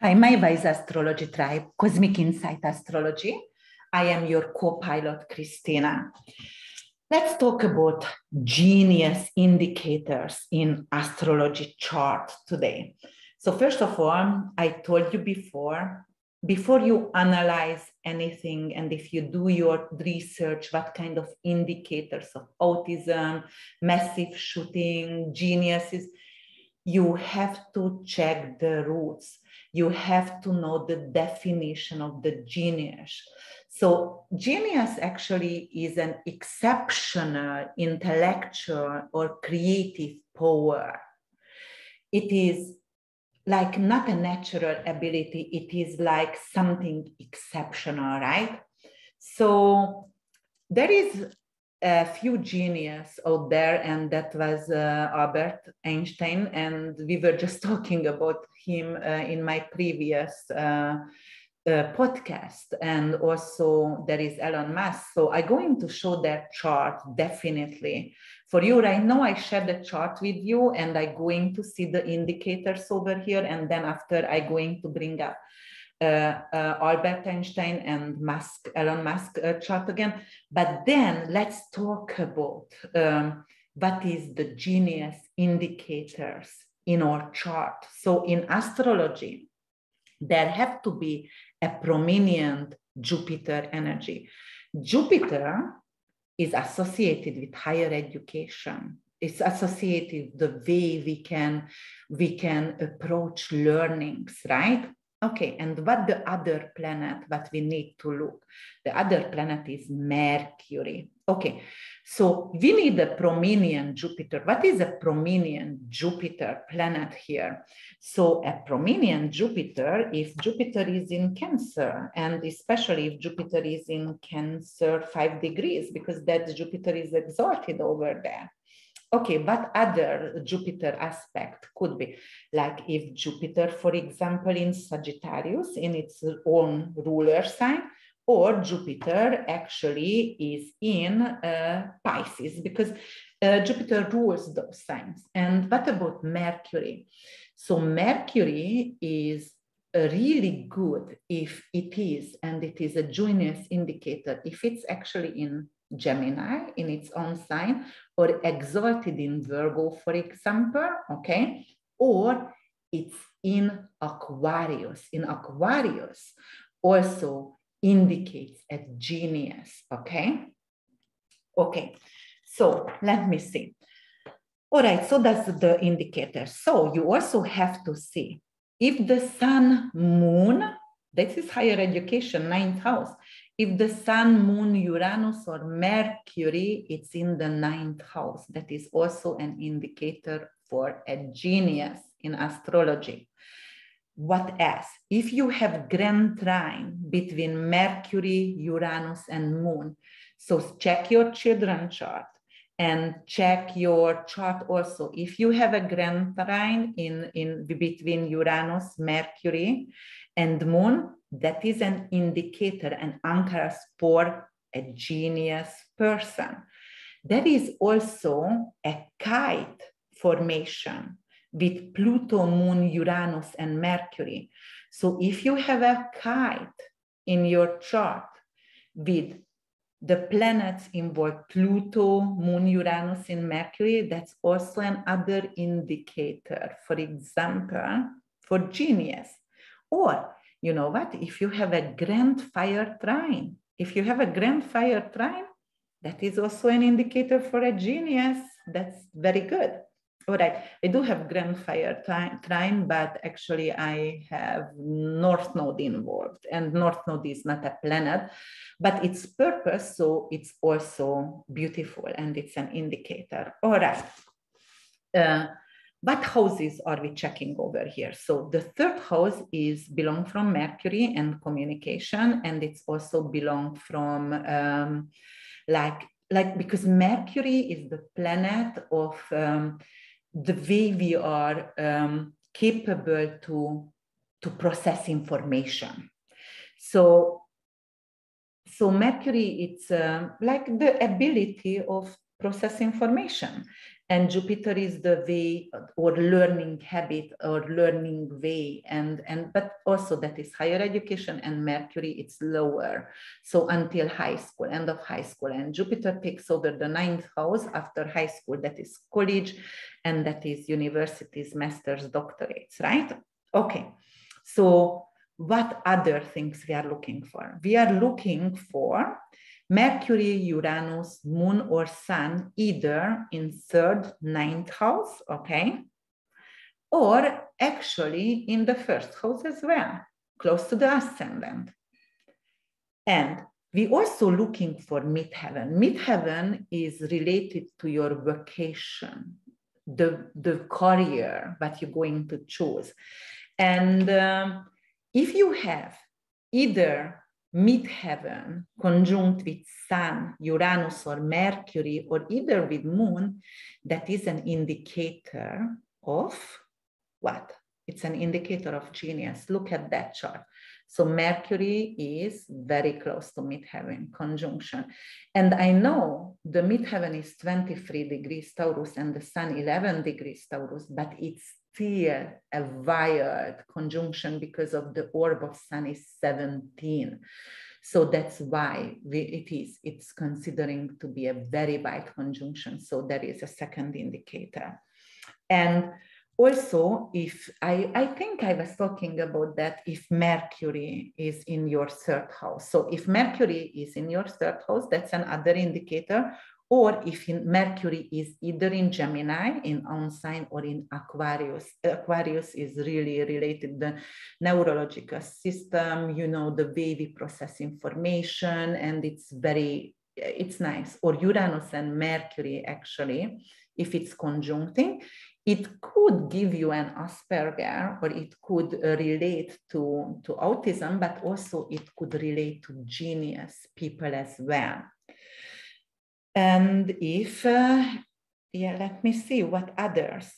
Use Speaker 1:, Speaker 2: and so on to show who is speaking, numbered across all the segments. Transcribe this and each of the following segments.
Speaker 1: Hi, my Wise Astrology Tribe, Cosmic Insight Astrology. I am your co pilot, Christina. Let's talk about genius indicators in astrology chart today. So, first of all, I told you before, before you analyze anything and if you do your research, what kind of indicators of autism, massive shooting, geniuses, you have to check the roots you have to know the definition of the genius. So, genius actually is an exceptional intellectual or creative power. It is like not a natural ability, it is like something exceptional, right? So, there is a few genius out there, and that was uh, Albert Einstein, and we were just talking about him uh, in my previous uh, uh, podcast, and also there is Elon Musk. So I'm going to show that chart definitely for you right now. I share the chart with you, and I'm going to see the indicators over here, and then after I'm going to bring up uh, uh, Albert Einstein and Musk, Elon Musk uh, chart again. But then let's talk about um, what is the genius indicators in our chart. So in astrology, there have to be a prominent Jupiter energy. Jupiter is associated with higher education. It's associated the way we can we can approach learnings, right? Okay, and what the other planet that we need to look? The other planet is Mercury. Okay, so we need a prominent Jupiter. What is a prominent Jupiter planet here? So a prominent Jupiter, if Jupiter is in Cancer, and especially if Jupiter is in Cancer five degrees, because that Jupiter is exalted over there okay, but other Jupiter aspect could be? Like if Jupiter, for example, in Sagittarius, in its own ruler sign, or Jupiter actually is in uh, Pisces because uh, Jupiter rules those signs. And what about Mercury? So Mercury is really good if it is, and it is a genius indicator, if it's actually in Gemini in its own sign, or exalted in Virgo, for example, okay? Or it's in Aquarius. In Aquarius also indicates a genius, okay? Okay, so let me see. All right, so that's the indicator. So you also have to see if the sun, moon, this is higher education, ninth house. If the sun, moon, Uranus, or Mercury, it's in the ninth house. That is also an indicator for a genius in astrology. What else? If you have grand trine between Mercury, Uranus, and Moon, so check your children chart and check your chart also. If you have a grand trine in, in between Uranus, Mercury, and Moon, that is an indicator, an anchor for a genius person. There is also a kite formation with Pluto, Moon, Uranus, and Mercury. So if you have a kite in your chart with the planets involved Pluto, Moon, Uranus, and Mercury, that's also another indicator, for example, for genius. Or you know what? If you have a grand fire trine, if you have a grand fire trine, that is also an indicator for a genius. That's very good. All right, I do have grand fire trine, but actually I have North Node involved, and North Node is not a planet, but its purpose, so it's also beautiful and it's an indicator. All right. Uh, what houses are we checking over here? So the third house is belong from Mercury and communication, and it's also belong from um, like like because Mercury is the planet of um, the way we are um, capable to to process information. So so Mercury, it's uh, like the ability of process information and jupiter is the way or learning habit or learning way. And and but also that is higher education and mercury it's lower. So until high school end of high school. And jupiter takes over the ninth house after high school. That is college and that is universities masters doctorates right? Okay. So what other things we are looking for? We are looking for Mercury, Uranus, Moon, or Sun, either in third, ninth house, okay? Or actually in the first house as well, close to the ascendant. And we also looking for midheaven. Midheaven is related to your vocation, the, the career that you're going to choose. And um, if you have either midheaven conjunct with Sun, Uranus, or Mercury, or either with Moon, that is an indicator of what? It's an indicator of genius. Look at that chart. So Mercury is very close to midheaven conjunction. And I know the midheaven is 23 degrees Taurus and the sun 11 degrees Taurus, but it's still a wired conjunction because of the orb of sun is 17. So that's why we, it is, it's considering to be a very wide conjunction. So that is a second indicator. And also, if I, I think I was talking about that, if Mercury is in your third house. So if Mercury is in your third house, that's another indicator or if Mercury is either in Gemini, in own sign, or in Aquarius. Aquarius is really related the neurological system, you know, the way we process information, and it's very, it's nice. Or Uranus and Mercury, actually, if it's conjuncting, it could give you an Asperger, or it could uh, relate to, to autism, but also it could relate to genius people as well. And if, uh, yeah, let me see what others.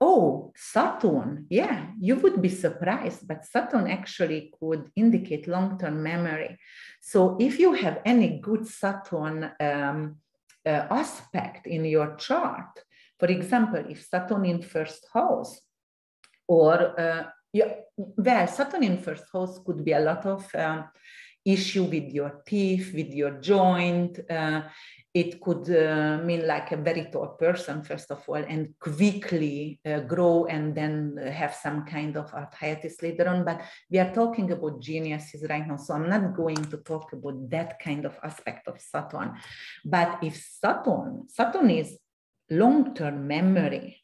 Speaker 1: Oh, Saturn. Yeah, you would be surprised, but Saturn actually could indicate long term memory. So if you have any good Saturn um, uh, aspect in your chart, for example, if Saturn in first house, or uh, yeah, well, Saturn in first house could be a lot of um, issue with your teeth, with your joint. Uh, it could uh, mean like a very tall person, first of all, and quickly uh, grow and then have some kind of arthritis later on. But we are talking about geniuses right now. So I'm not going to talk about that kind of aspect of Saturn. But if Saturn, Saturn is long-term memory,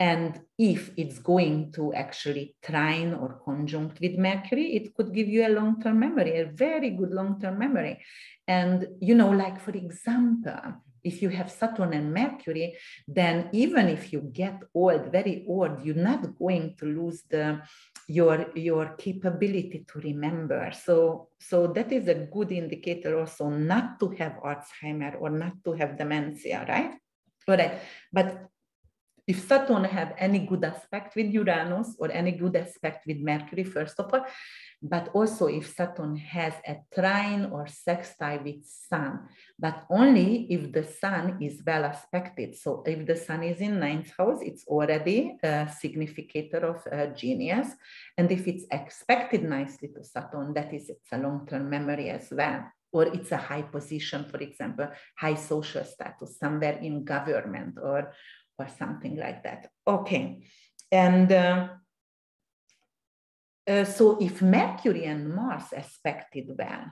Speaker 1: and if it's going to actually trine or conjunct with Mercury, it could give you a long-term memory, a very good long-term memory. And, you know, like for example, if you have Saturn and Mercury, then even if you get old, very old, you're not going to lose the your your capability to remember. So so that is a good indicator also not to have Alzheimer or not to have dementia, right? All right, but if Saturn have any good aspect with Uranus or any good aspect with Mercury, first of all, but also if Saturn has a trine or sextile with Sun, but only if the Sun is well aspected. So if the Sun is in ninth house, it's already a significator of a genius. And if it's aspected nicely to Saturn, that is, it's a long-term memory as well or it's a high position, for example, high social status somewhere in government or, or something like that. Okay, and uh, uh, so if Mercury and Mars aspected well,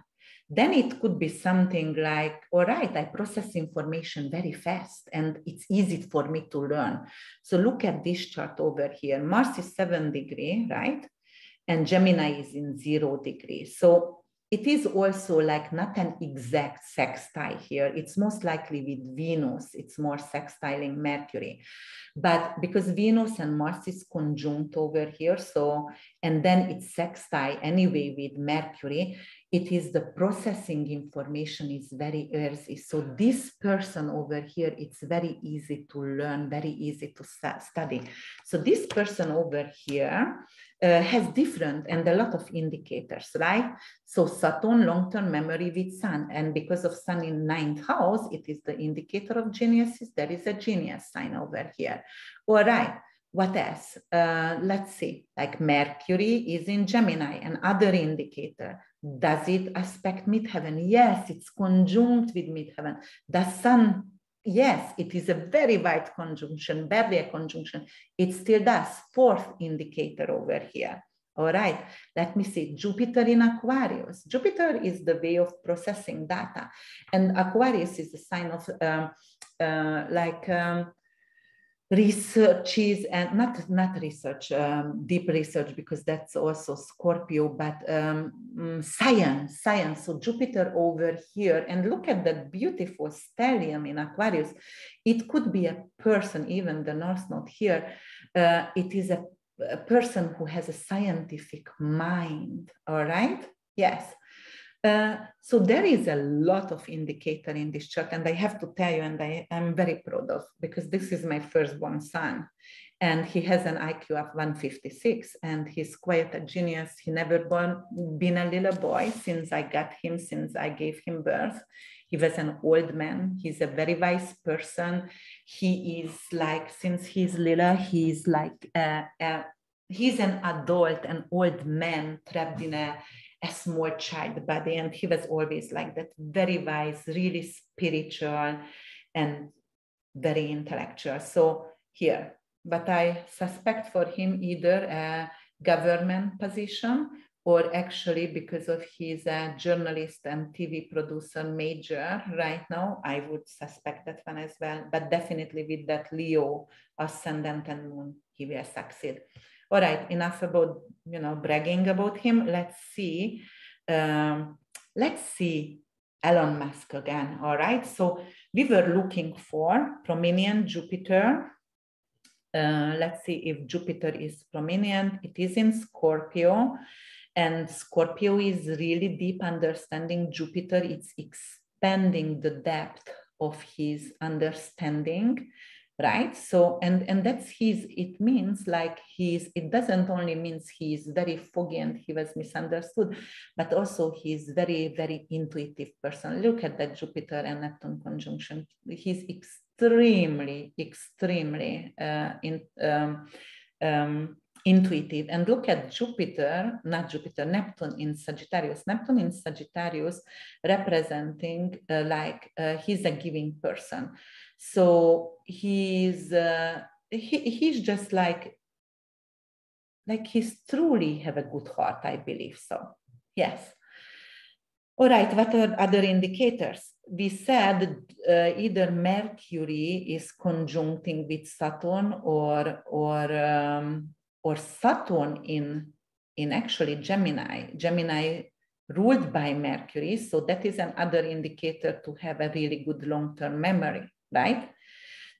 Speaker 1: then it could be something like, all right, I process information very fast and it's easy for me to learn. So look at this chart over here. Mars is seven degree, right? And Gemini is in zero degree. So it is also like not an exact sextile here. It's most likely with Venus, it's more sextiling Mercury. But because Venus and Mars is conjunct over here, so, and then it's sextile anyway with Mercury, it is the processing information is very easy. So this person over here, it's very easy to learn, very easy to study. So this person over here, uh, has different and a lot of indicators, right? So Saturn, long-term memory with Sun. And because of Sun in ninth house, it is the indicator of geniuses. There is a genius sign over here. All right, what else? Uh, let's see, like Mercury is in Gemini, an other indicator. Does it aspect midheaven? Yes, it's conjunct with midheaven. Does Sun yes, it is a very wide conjunction, barely a conjunction. It still does. Fourth indicator over here. All right, let me see. Jupiter in Aquarius. Jupiter is the way of processing data. And Aquarius is a sign of um, uh, like um, researches and not not research um, deep research because that's also scorpio but um, mm, science science. So jupiter over here and look at that beautiful stellium in aquarius. It could be a person even the north node here. Uh, it is a, a person who has a scientific mind all right? Yes uh, so there is a lot of indicator in this chart, and I have to tell you, and I am very proud of because this is my firstborn son, and he has an IQ of 156, and he's quite a genius. He never born, been a little boy since I got him, since I gave him birth. He was an old man. He's a very wise person. He is like since he's little, he's like uh, uh, he's an adult, an old man trapped in a a small child body. And he was always like that, very wise, really spiritual, and very intellectual. So here, but I suspect for him either a government position or actually because of his uh, journalist and TV producer major right now, I would suspect that one as well. But definitely with that Leo ascendant and moon, he will succeed all right, enough about, you know, bragging about him. Let's see, um, let's see Elon Musk again, all right? So we were looking for prominent Jupiter. Uh, let's see if Jupiter is prominent. It is in Scorpio and Scorpio is really deep understanding Jupiter. It's expanding the depth of his understanding right so and and that's his it means like he's it doesn't only means he's very foggy and he was misunderstood but also he's very very intuitive person look at that jupiter and neptune conjunction he's extremely extremely uh, in um, um, intuitive and look at Jupiter, not Jupiter, Neptune in Sagittarius. Neptune in Sagittarius representing uh, like uh, he's a giving person. So he's uh, he, he's just like like he's truly have a good heart, I believe so. Yes. All right, what are other indicators? We said uh, either Mercury is conjuncting with Saturn or or um, or Saturn in in actually Gemini. Gemini ruled by Mercury, so that is another indicator to have a really good long-term memory right?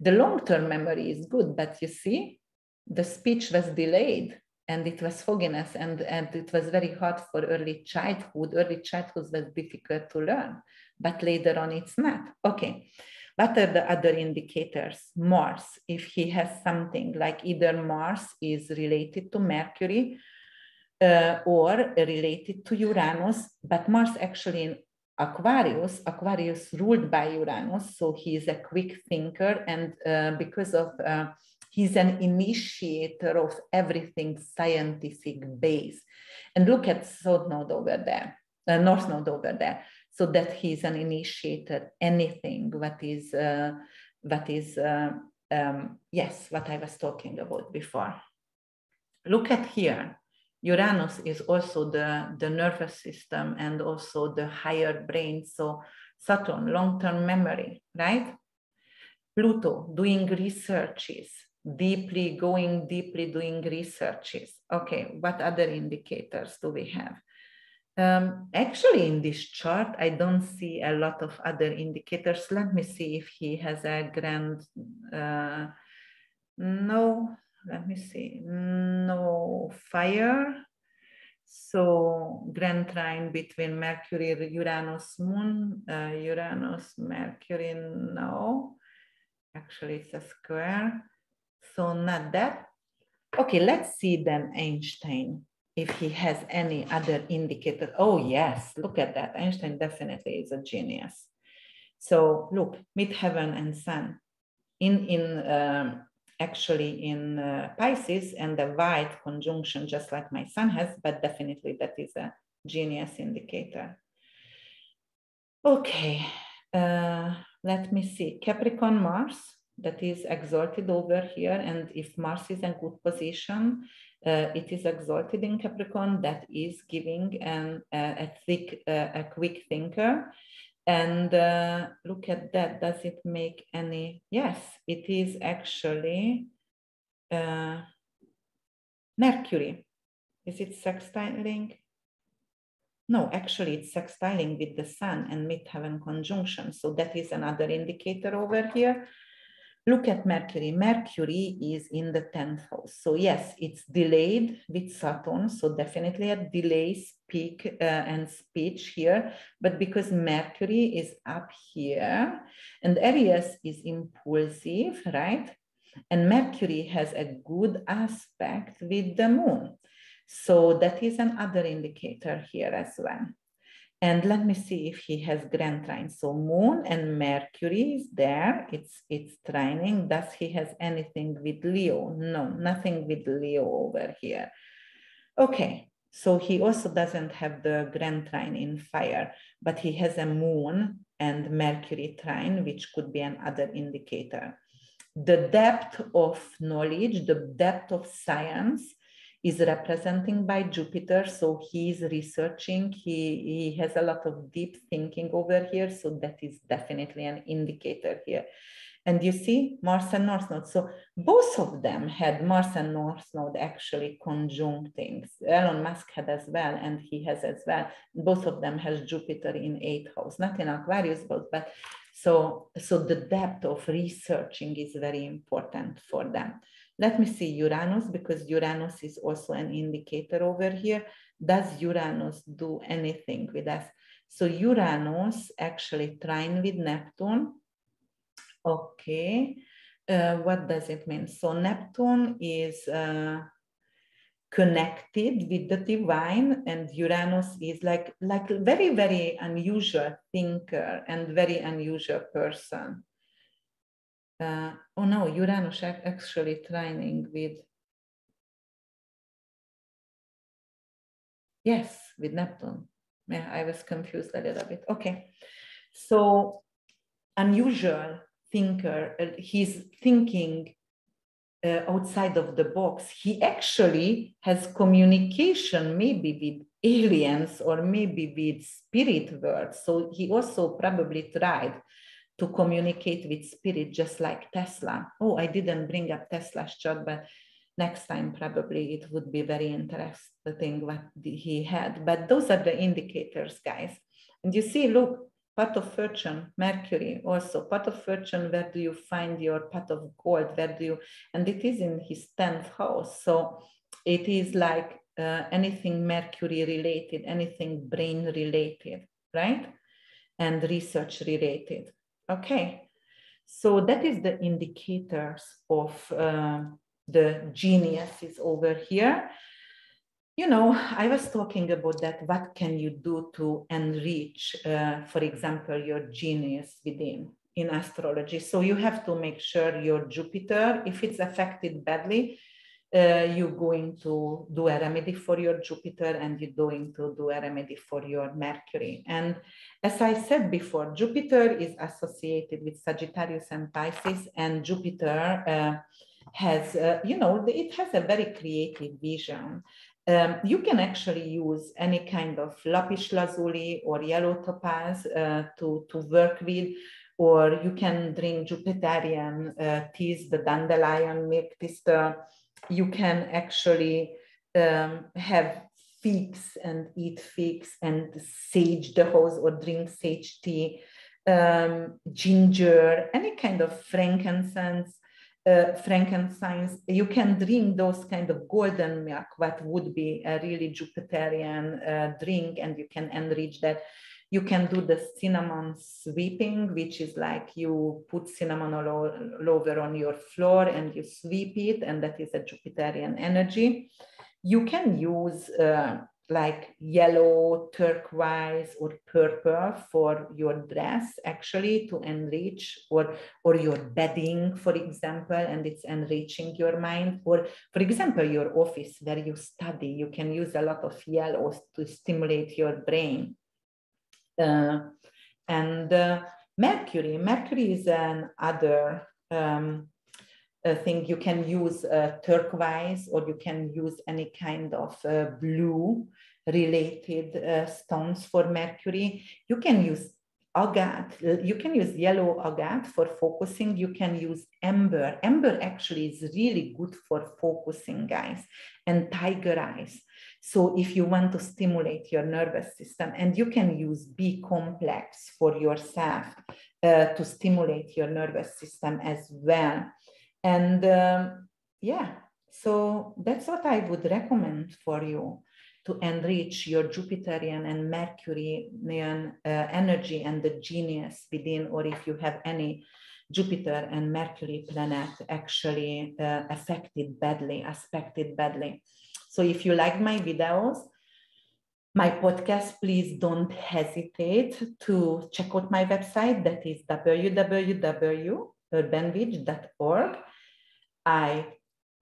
Speaker 1: The long-term memory is good, but you see, the speech was delayed and it was fogginess and, and it was very hard for early childhood. Early childhood was difficult to learn, but later on it's not. Okay. What are the other indicators? Mars, if he has something like either Mars is related to Mercury uh, or related to Uranus, but Mars actually in Aquarius, Aquarius ruled by Uranus, so he is a quick thinker, and uh, because of uh, he's an initiator of everything scientific base. And look at South Node over there, uh, North Node over there, so that he's an initiator. Anything what is uh, uh, um, yes, what I was talking about before. Look at here. Uranus is also the, the nervous system and also the higher brain. So Saturn, long-term memory, right? Pluto, doing researches, deeply going deeply doing researches. Okay, what other indicators do we have? Um, actually, in this chart, I don't see a lot of other indicators. Let me see if he has a grand, uh, no, let me see, no fire. So grand trine between Mercury, Uranus, Moon, uh, Uranus, Mercury, no. Actually, it's a square. So not that. Okay, let's see then Einstein, if he has any other indicator. Oh yes, look at that. Einstein definitely is a genius. So look, midheaven and sun in, in um, actually in uh, Pisces and the white conjunction, just like my son has, but definitely that is a genius indicator. Okay, uh, let me see. Capricorn Mars, that is exalted over here. And if Mars is in good position, uh, it is exalted in Capricorn, that is giving an, a, thick, uh, a quick thinker. And uh, look at that, does it make any, yes, it is actually uh, Mercury. Is it sextiling? No, actually it's sextiling with the sun and midheaven conjunction. So that is another indicator over here. Look at Mercury. Mercury is in the 10th house. So yes, it's delayed with Saturn. So definitely a delay speak uh, and speech here. But because Mercury is up here and Aries is impulsive, right? And Mercury has a good aspect with the moon. So that is another indicator here as well. And let me see if he has grand trine. So moon and Mercury is there. It's, it's trining. Does he has anything with Leo? No, nothing with Leo over here. Okay, so he also doesn't have the grand trine in fire, but he has a moon and Mercury trine, which could be another indicator. The depth of knowledge, the depth of science is representing by Jupiter. So he's researching, he, he has a lot of deep thinking over here. So that is definitely an indicator here. And you see Mars and North Node. So both of them had Mars and North Node actually conjuncting. Elon Musk had as well, and he has as well. Both of them has Jupiter in eighth house, not in Aquarius both, but so, so the depth of researching is very important for them. Let me see Uranus because Uranus is also an indicator over here. Does Uranus do anything with us? So Uranus actually trine with Neptune. Okay, uh, what does it mean? So Neptune is uh, connected with the divine and Uranus is like, like very, very unusual thinker and very unusual person uh, oh no, Uranus actually trining with, yes, with Neptune. Yeah, I was confused a little bit. Okay, so unusual thinker, uh, he's thinking uh, outside of the box. He actually has communication maybe with aliens or maybe with spirit world. So he also probably tried to communicate with spirit, just like Tesla. Oh, I didn't bring up Tesla's chart, but next time probably it would be very interesting what he had. But those are the indicators, guys. And you see, look, pot of fortune, Mercury also, pot of fortune, where do you find your pot of gold? Where do you, and it is in his 10th house. So it is like uh, anything Mercury related, anything brain related, right? And research related. Okay, so that is the indicators of uh, the geniuses over here. You know, I was talking about that. What can you do to enrich, uh, for example, your genius within in astrology? So you have to make sure your Jupiter, if it's affected badly, uh, you're going to do a remedy for your Jupiter and you're going to do a remedy for your Mercury. And as I said before, Jupiter is associated with Sagittarius and Pisces, and Jupiter uh, has, uh, you know, it has a very creative vision. Um, you can actually use any kind of lapis lazuli or yellow topaz uh, to, to work with, or you can drink Jupiterian uh, teas, the dandelion milk, the you can actually um, have figs and eat figs and sage the hose or drink sage tea, um, ginger, any kind of frankincense, uh, frankincense. You can drink those kind of golden milk, what would be a really Jupiterian uh, drink, and you can enrich that You can do the cinnamon sweeping, which is like you put cinnamon all, over on your floor and you sweep it, and that is a Jupiterian energy. You can use uh, like yellow, turquoise, or purple for your dress actually to enrich, or, or your bedding, for example, and it's enriching your mind. Or, for example, your office where you study, you can use a lot of yellows to stimulate your brain. Uh, and uh, Mercury, Mercury is an other um, thing. You can use uh, turquoise or you can use any kind of blue related stones for mercury. You can use agate. You can use yellow agate for focusing. You can use amber. Amber actually is really good for focusing guys and tiger eyes so if you want to stimulate your nervous system and you can use b complex for yourself uh, to stimulate your nervous system as well and um, yeah, so that's what I would recommend for you to enrich your Jupiterian and Mercurian uh, energy and the genius within, or if you have any Jupiter and Mercury planet actually uh, affected badly, aspected badly. So if you like my videos, my podcast, please don't hesitate to check out my website. That is www.urbanwitch.org. I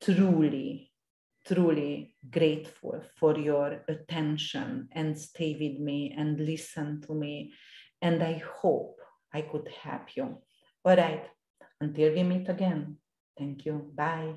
Speaker 1: truly, truly grateful for your attention and stay with me and listen to me. And I hope I could help you. All right. Until we meet again. Thank you. Bye.